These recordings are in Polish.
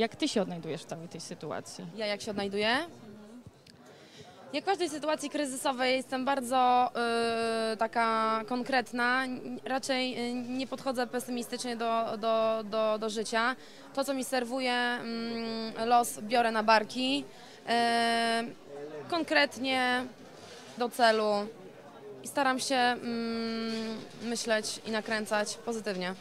Jak ty się odnajdujesz w całej tej sytuacji? Ja jak się odnajduję? Ja w każdej sytuacji kryzysowej jestem bardzo y, taka konkretna. Raczej y, nie podchodzę pesymistycznie do, do, do, do życia. To, co mi serwuje mm, los, biorę na barki. Y, konkretnie do celu i staram się mm, myśleć i nakręcać pozytywnie.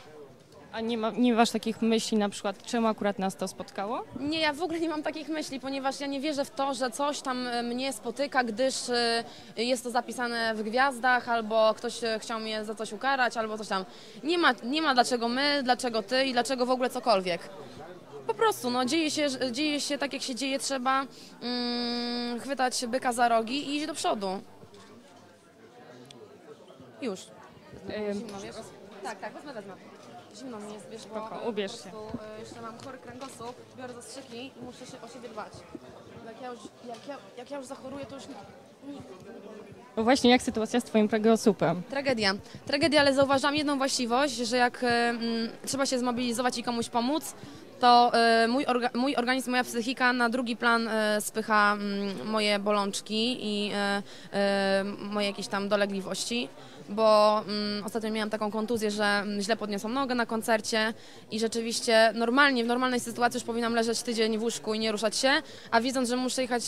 A nie, ma, nie masz takich myśli na przykład, czemu akurat nas to spotkało? Nie, ja w ogóle nie mam takich myśli, ponieważ ja nie wierzę w to, że coś tam e, mnie spotyka, gdyż e, jest to zapisane w gwiazdach, albo ktoś e, chciał mnie za coś ukarać, albo coś tam. Nie ma, nie ma dlaczego my, dlaczego ty i dlaczego w ogóle cokolwiek. Po prostu, no, dzieje się, dzieje się tak, jak się dzieje, trzeba mm, chwytać byka za rogi i iść do przodu. Już. Wiesz? Tak, tak, wezmę, wezmę. Zimno mi jest, wiesz, bo Spoko, e, ubierz po się. prostu, e, jeszcze mam chory kręgosłup, biorę zastrzyki i muszę się o siebie dbać. Jak ja już, jak ja, jak ja już zachoruję, to już nie, No właśnie, jak sytuacja z twoim kręgosłupem? Tragedia. Tragedia, ale zauważam jedną właściwość, że jak trzeba się zmobilizować i komuś pomóc, to e, mój, orga, mój organizm, moja psychika na drugi plan e, spycha mm, moje bolączki i e, e, moje jakieś tam dolegliwości. Bo ostatnio miałam taką kontuzję, że źle podniosłam nogę na koncercie i rzeczywiście normalnie, w normalnej sytuacji już powinnam leżeć tydzień w łóżku i nie ruszać się, a widząc, że muszę jechać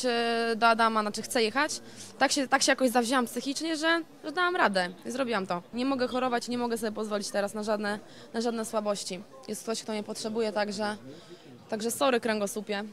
do Adama, znaczy chcę jechać, tak się, tak się jakoś zawzięłam psychicznie, że, że dałam radę zrobiłam to. Nie mogę chorować, nie mogę sobie pozwolić teraz na żadne, na żadne słabości. Jest ktoś, kto mnie potrzebuje, także, także sorry kręgosłupie.